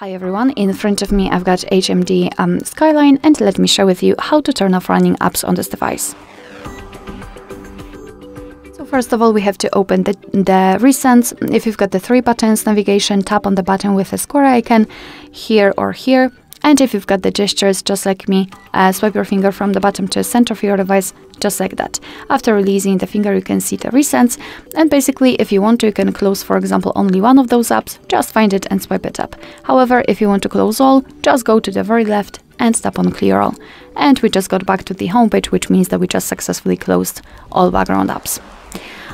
Hi everyone, in front of me I've got HMD um, Skyline and let me share with you how to turn off running apps on this device. So first of all we have to open the, the recents. If you've got the three buttons navigation, tap on the button with a square icon here or here and if you've got the gestures, just like me, uh, swipe your finger from the bottom to the center of your device, just like that. After releasing the finger, you can see the recents. And basically, if you want to, you can close, for example, only one of those apps, just find it and swipe it up. However, if you want to close all, just go to the very left and tap on clear all. And we just got back to the homepage, which means that we just successfully closed all background apps.